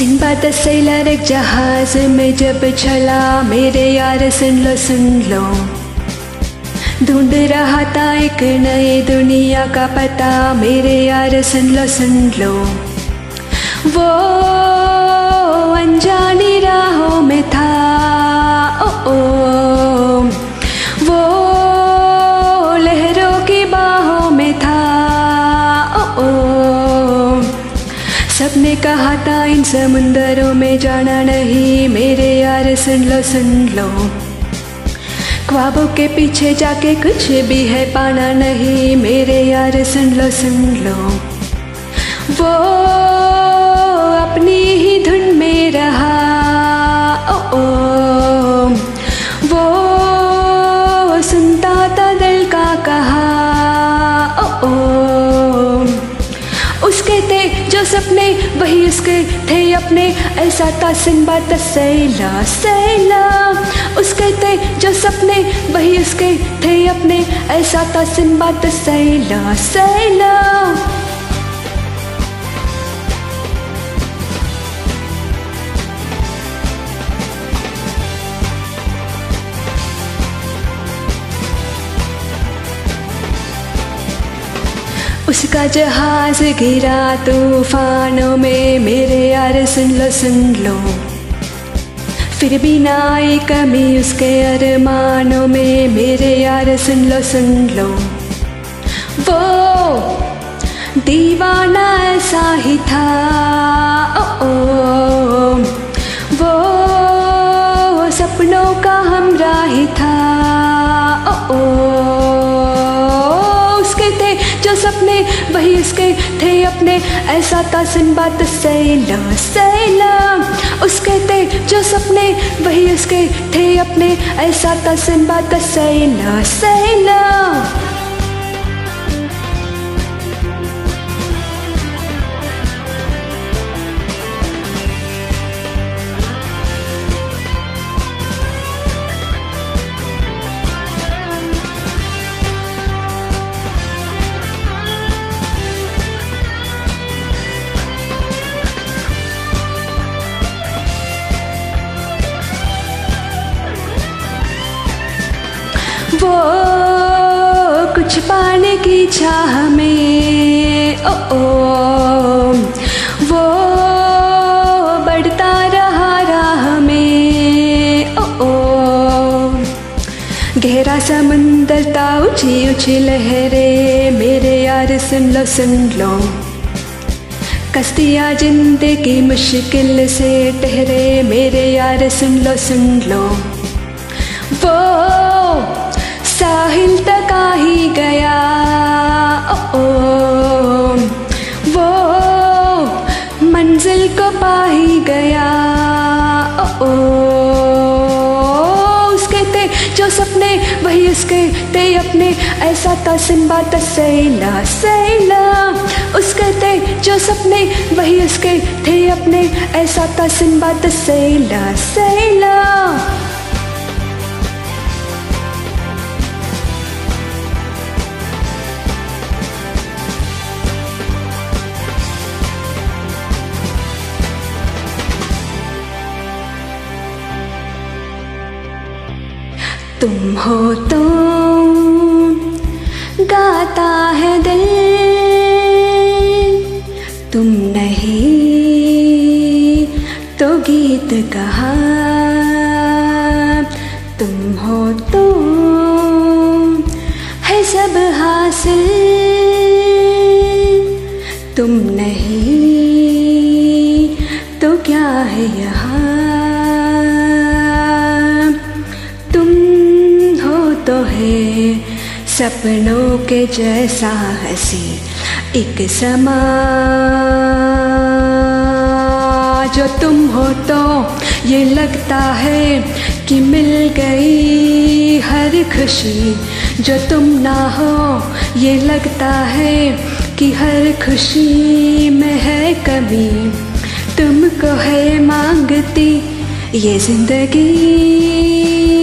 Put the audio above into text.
Sinbad Saylor एक जहाज़ में जब चला मेरे यार सुन लो सुन लो। ढूंढ रहा था एक नए दुनिया का पता, मेरे यार सुन लो सुन लो। वो सबने कहा था इन समुंदरों में जाना नहीं, मेरे यार सुन लो सुन लो। ख्वाबों के पीछे जाके कुछ भी है पाना नहीं, मेरे यार सुन लो सुन लो। वो अपनी ही धुन में रहा, ओ ओ। वो सुनता था दिल का कहा अपने ऐसा था सिंबा तसैला सैला उसके थे जो सपने, वही उसके थे अपने। ऐसा था सिंबा सैला सैला। उसका जहाज़ गिरा, तूफानों में मेरे यार सुन लो। सुन लो फिर भी ना आई कमी उसके अरमानों में मेरे यार सुन लो सुन लो। वो दीवाना ऐसा ही था। वही उसके थे अपने, ऐसा था सिंबात सैला सैला। उसके थे जो सपने, वही उसके थे अपने, ऐसा था सिंबात सैला सैला। वो कुछ पाने की चाह में, ओ ओ। वो बढ़ता रहा राह में, ओ ओ। गहरा समंदर था, ऊँची ऊँची लहरें मेरे यार सुन लो सुन लो। कश्तियाँ ज़िंदगी मुश्किल से ठहरे, मेरे यार सुन लो सुन लो। उसके ते अपने, ऐसा था सिंबाद सैला सैला। उसके थे जो सपने, वही उसके थे अपने, ऐसा था सिंबाद सैला सैला। तुम हो तो गाता है दिल। तुम नहीं तो गीत कहा। तुम हो तो है सब हासिल। तुम नहीं तो क्या है यहाँ? सपनों के जैसा हसी एक समा जो तुम हो तो ये लगता है कि मिल गई हर खुशी। जो तुम ना हो, ये लगता है कि हर खुशी में है कमी। तुमको है मांगती ये ज़िंदगी।